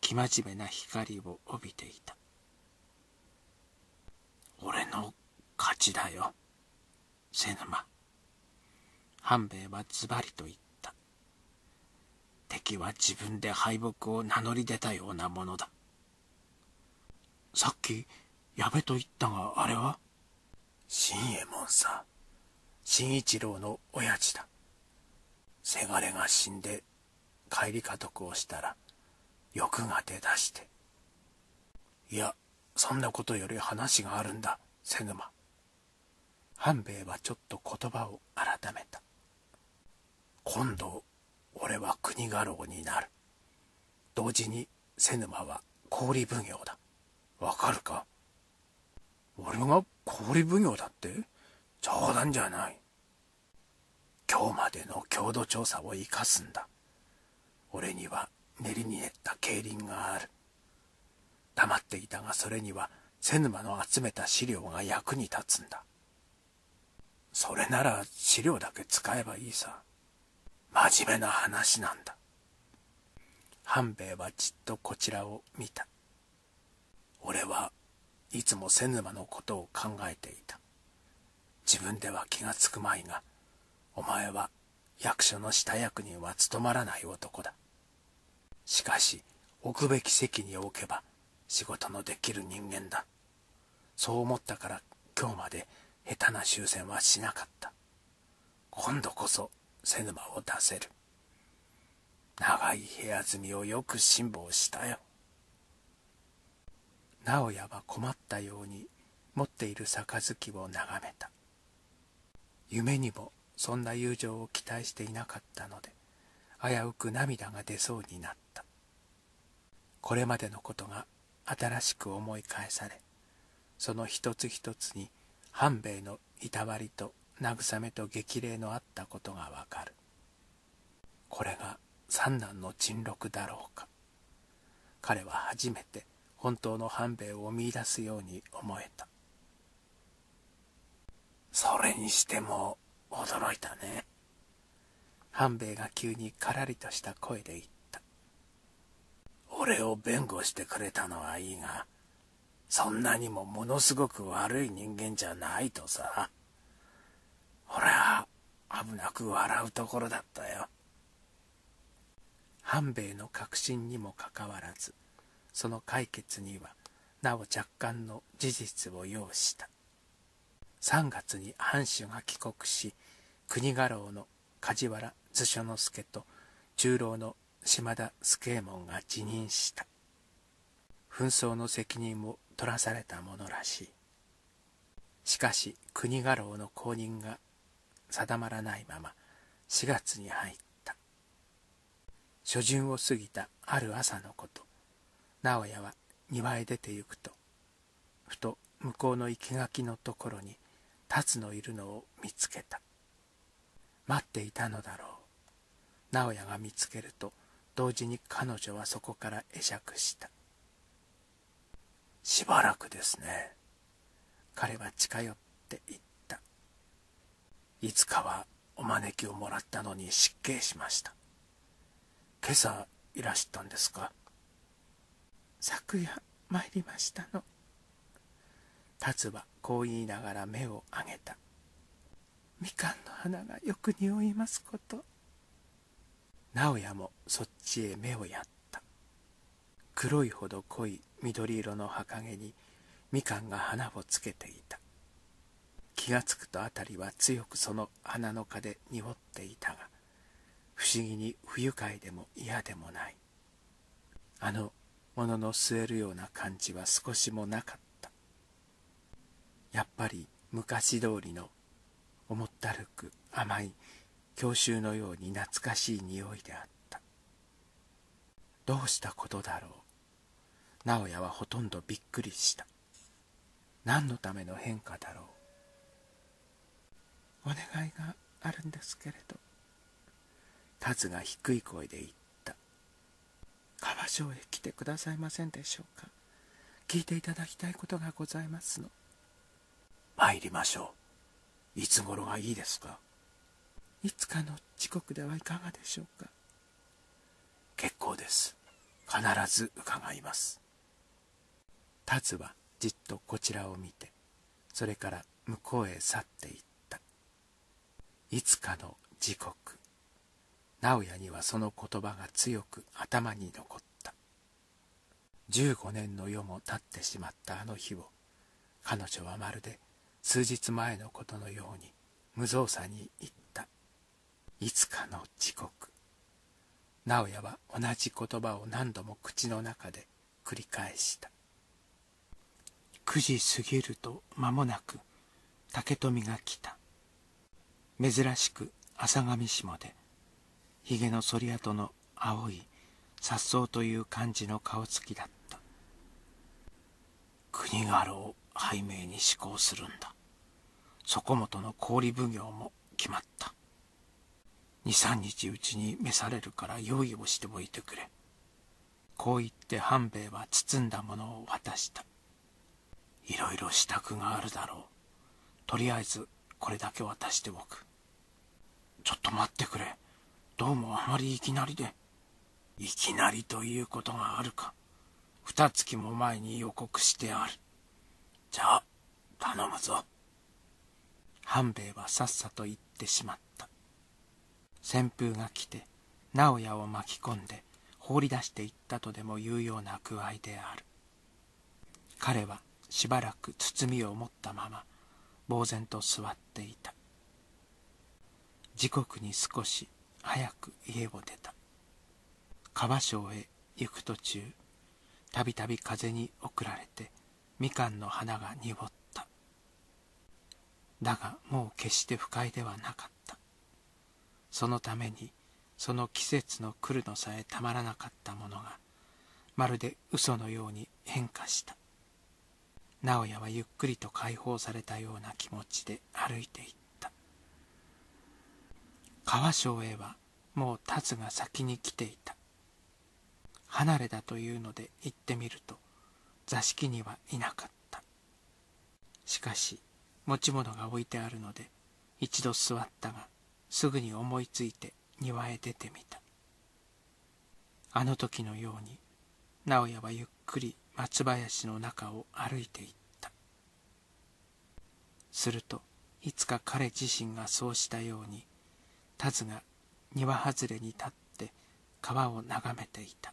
生真面目な光を帯びていた。俺の勝ちだよ。瀬沼半兵衛はズバリと言った。敵は自分で敗北を名乗り出たようなものだ。さっき矢部と言ったがあれは？新右衛門さ新一郎の親父だ。せがれが死んで帰り家督をしたら欲が出だして。いやそんなことより話があるんだ。瀬沼半兵衛はちょっと言葉を改めた。今度俺は国家老になる。同時に瀬沼は氷奉行だ。わかるか？俺が氷奉行だって？冗談じゃない。今日までの郷土調査を生かすんだ。俺には練りに練った競輪がある。黙っていたがそれには瀬沼の集めた資料が役に立つんだ。それなら資料だけ使えばいいさ。真面目な話なんだ。半兵衛はじっとこちらを見た。俺はいつも瀬沼のことを考えていた。自分では気がつくまいがお前は役所の下役人は務まらない男だ。しかし置くべき席に置けば仕事のできる人間だ。そう思ったから今日まで下手な終戦はしなかった。今度こそ瀬沼を出せる。長い部屋住みをよく辛抱したよ。直哉は困ったように持っている杯を眺めた。夢にもそんな友情を期待していなかったので危うく涙が出そうになった。これまでのことが新しく思い返されその一つ一つに半兵衛のいたわりと慰めと激励のあったことがわかる。これが三男の珍録だろうか。彼は初めて本当の半兵衛を見いだすように思えた。それにしても驚いたね。半兵衛が急にからりとした声で言った。俺を弁護してくれたのはいいがそんなにもものすごく悪い人間じゃないとさ。俺は危なく笑うところだったよ。半兵衛の確信にもかかわらずその解決にはなお若干の事実を要した。3月に藩主が帰国し国家老の梶原図書之助と中老の島田助右衛門が辞任した。紛争の責任を取らされたものらしい。しかし国家老の後任が定まらないまま4月に入った。初旬を過ぎたある朝のこと直哉は庭へ出て行くとふと向こうの生垣のところに辰のいるのを見つけた。待っていたのだろう。直哉が見つけると同時に彼女はそこから会釈した。しばらくですね。彼は近寄って言った。いつかはお招きをもらったのに失敬しました。今朝いらしたんですか？昨夜参りましたの。達はこう言いながら目を上げた。みかんの花がよく匂いますこと。直哉もそっちへ目をやった。黒いほど濃い緑色の墓毛にみかんが花をつけていた。気がつくと辺りは強くその花の葉で濁っていたが不思議に不愉快でも嫌でもない。あのもの据えるような感じは少しもなかった。やっぱり昔通りの重ったるく甘い郷愁のように懐かしい匂いであった。どうしたことだろう。直哉はほとんどびっくりした。何のための変化だろう。お願いがあるんですけれど。達が低い声で言った。川城へ来てくださいませんでしょうか。聞いていただきたいことがございますの。参りましょう。いつ頃がいいですか？いつかの時刻ではいかがでしょうか？結構です。必ず伺います。達はじっとこちらを見てそれから向こうへ去っていった。いつかの時刻。直哉にはその言葉が強く頭に残った。15年の世も経ってしまったあの日を彼女はまるで数日前のことのように無造作に言った。いつかの時刻。直哉は同じ言葉を何度も口の中で繰り返した。9時過ぎると間もなく竹富が来た。珍しく浅上下でひげの剃り跡の青い颯爽という感じの顔つきだった。国家老拝命に施行するんだ。そこもとの氷奉行も決まった。23日うちに召されるから用意をしておいてくれ。こう言って半兵衛は包んだものを渡した。いろいろ支度があるだろう。とりあえずこれだけ渡しておく。ちょっと待ってくれ。どうもあまりいきなりで。いきなりということがあるか。二月も前に予告してある。じゃあ頼むぞ。半兵衛はさっさと言ってしまった。旋風が来て直哉を巻き込んで放り出していったとでもいうような具合である。彼はしばらく包みを持ったまま呆然と座っていた。時刻に少し早く家を出た。川庄へ行く途中たびたび風に送られてみかんの花が濁った。だがもう決して不快ではなかった。そのためにその季節の来るのさえたまらなかったものがまるで嘘のように変化した。直哉はゆっくりと解放されたような気持ちで歩いていった。川庄へはもう達が先に来ていた。離れだというので行ってみると座敷にはいなかった。しかし持ち物が置いてあるので一度座ったがすぐに思いついて庭へ出てみた。あの時のように直哉はゆっくり松林の中を歩いていった。するといつか彼自身がそうしたように田津が庭外れに立って川を眺めていた。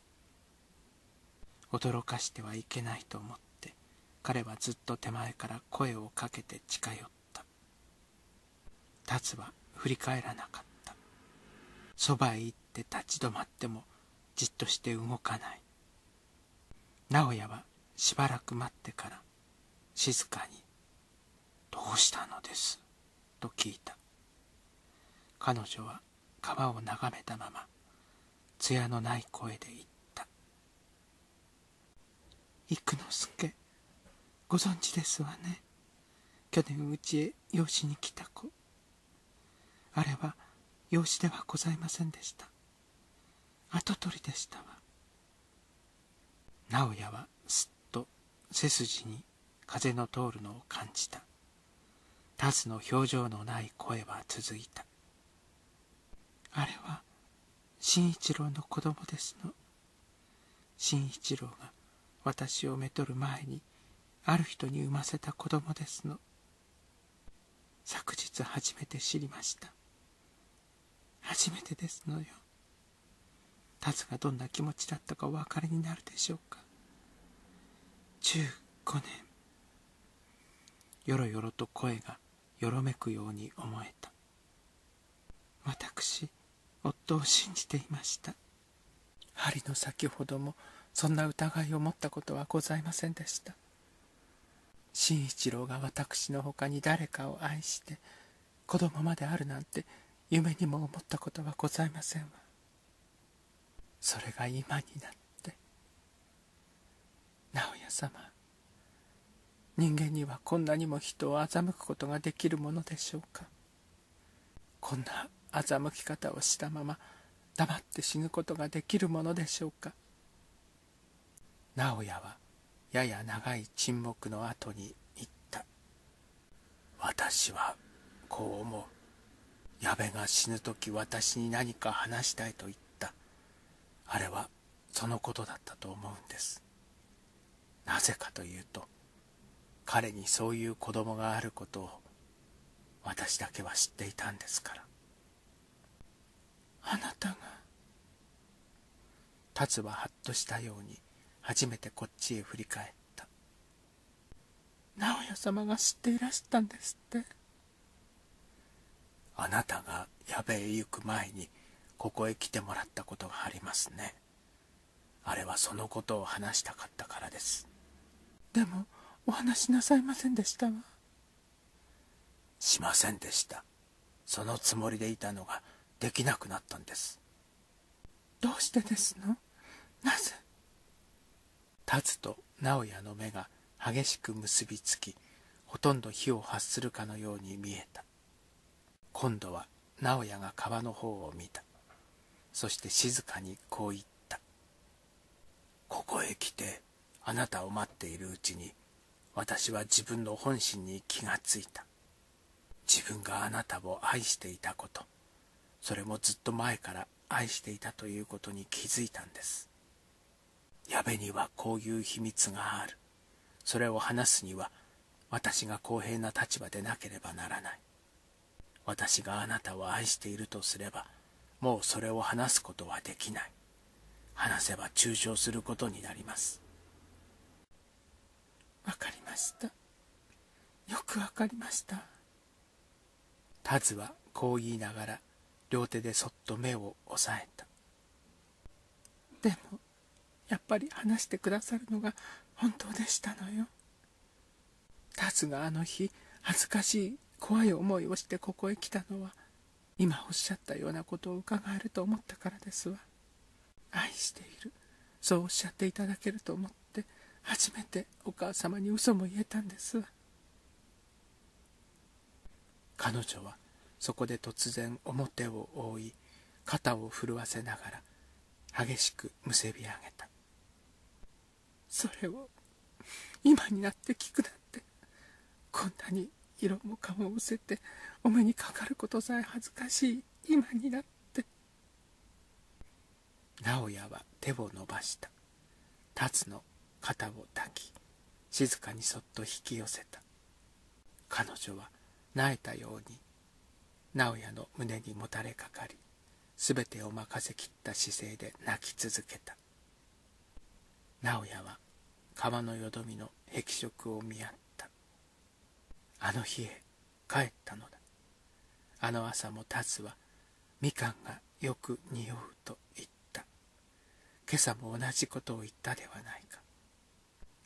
驚かしてはいけないと思って彼はずっと手前から声をかけて近寄った。達は振り返らなかった。そばへ行って立ち止まってもじっとして動かない。直哉はしばらく待ってから静かに「どうしたのです?」と聞いた。彼女は川を眺めたまま艶のない声で言った「幾之助ご存知ですわね。去年うちへ養子に来た子。あれは養子ではございませんでした。跡取りでしたわ。直哉はすっと背筋に風の通るのを感じた。タスの表情のない声は続いた。あれは新一郎の子供ですの。新一郎が私をめとる前にある人に産ませた子供ですの。昨日初めて知りました。初めてですのよ。達がどんな気持ちだったかお分かりになるでしょうか。15年。よろよろと声がよろめくように思えた。私夫を信じていました。針の先ほどもそんな疑いを持ったことはございませんでした。新一郎が私のほかに誰かを愛して子供まであるなんて夢にも思ったことはございませんわ。それが今になって直哉様人間にはこんなにも人を欺くことができるものでしょうか。こんな欺き方をしたまま黙って死ぬことができるものでしょうか。直哉はやや長い沈黙の後に言った。私はこう思う。矢部が死ぬ時私に何か話したいと言った。あれはそのことだったと思うんです。なぜかというと彼にそういう子供があることを私だけは知っていたんですから。あなたが達はハッとしたように初めてこっちへ振り返った。直哉様が知っていらしたんですって。あなたが矢部へ行く前にここへ来てもらったことがありますね。あれはそのことを話したかったからです。でもお話しなさいませんでしたわ。しませんでした。そのつもりでいたのができなくなったんです。どうしてですの？なぜ？立つと直哉の目が激しく結びつきほとんど火を発するかのように見えた今度は直哉が川の方を見た。そして静かにこう言った。ここへ来てあなたを待っているうちに私は自分の本心に気がついた。自分があなたを愛していたこと。それもずっと前から愛していたということに気づいたんです。矢部にはこういう秘密がある。それを話すには私が公平な立場でなければならない。私があなたを愛しているとすればもうそれを話すことはできない。話せば中傷することになります。わかりました。よくわかりました。タズはこう言いながら両手でそっと目を押さえた。でもやっぱり話してくださるのが本当でしたのよ。タズがあの日恥ずかしい怖い思いをしてここへ来たのは今おっしゃったようなことを伺えると思ったからですわ。愛している。そうおっしゃっていただけると思って初めてお母様に嘘も言えたんですわ。彼女はそこで突然表を覆い肩を震わせながら激しくむせび上げた。それを今になって聞くなんてこんなに色も顔を失せてお目にかかることさえ恥ずかしい。今になって。直哉は手を伸ばした。達の肩を抱き静かにそっと引き寄せた。彼女は萎えたように直哉の胸にもたれかかり全てを任せきった姿勢で泣き続けた。直哉は川のよどみの碧色を見合ったあの日へ帰ったのだ。あの朝も達はみかんがよく匂うと言った。今朝も同じことを言ったではないか。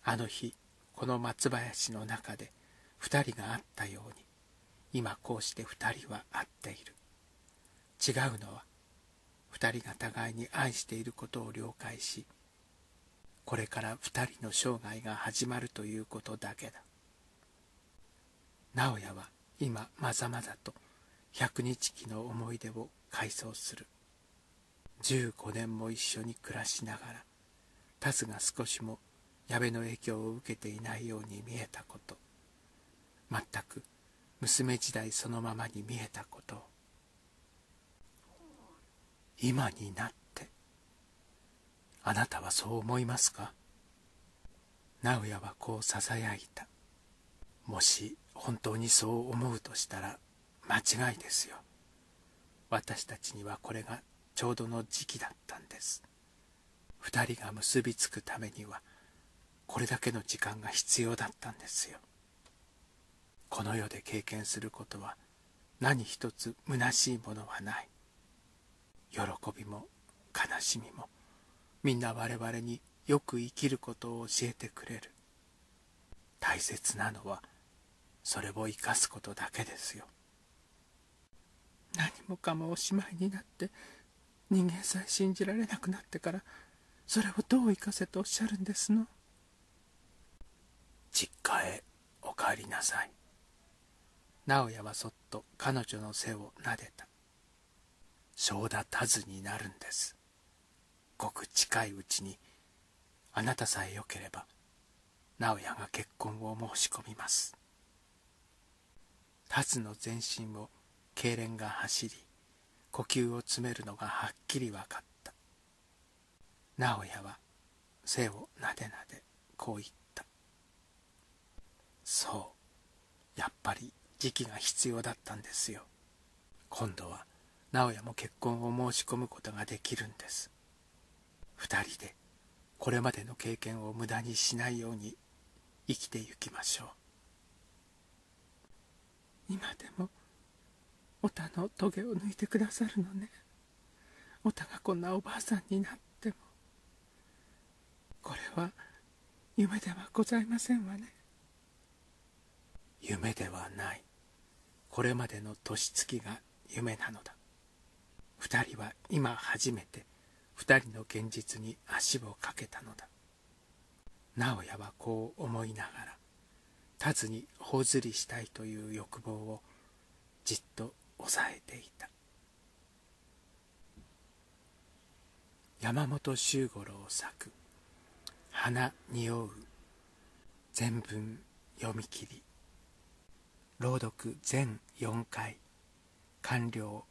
あの日この松林の中で二人が会ったように今こうして二人は会っている。違うのは二人が互いに愛していることを了解しこれから二人の生涯が始まるということだけだ。直哉は今まざまざと百日記の思い出を回想する。15年も一緒に暮らしながらタスが少しも矢部の影響を受けていないように見えたこと全く娘時代そのままに見えたこと今になってあなたはそう思いますか？直哉はこうささやいた。もし本当にそう思うとしたら間違いですよ。私たちにはこれがちょうどの時期だったんです。二人が結びつくためにはこれだけの時間が必要だったんですよ。この世で経験することは何一つ虚しいものはない。喜びも悲しみもみんな我々によく生きることを教えてくれる。大切なのはそれを生かすことだけですよ。何もかもおしまいになって人間さえ信じられなくなってからそれをどう生かせとおっしゃるんですの？実家へお帰りなさい。直哉はそっと彼女の背を撫でた。正田たずになるんです。ごく近いうちにあなたさえよければ直哉が結婚を申し込みますタズの全身を痙攣が走り呼吸を詰めるのがはっきり分かった。直哉は背をなでなでこう言った。そうやっぱり時期が必要だったんですよ。今度は直哉も結婚を申し込むことができるんです。二人でこれまでの経験を無駄にしないように生きてゆきましょう。今でもおたのトゲを抜いてくださるのね。おたがこんなおばあさんになっても。これは夢ではございませんわね。夢ではない。これまでの年月が夢なのだ。二人は今初めて二人の現実に足をかけたのだ。直哉はこう思いながら立つに頬ずりしたいという欲望をじっと抑えていた。山本周五郎作「花匂う」全文読み切り朗読全4回完了。